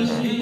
Hare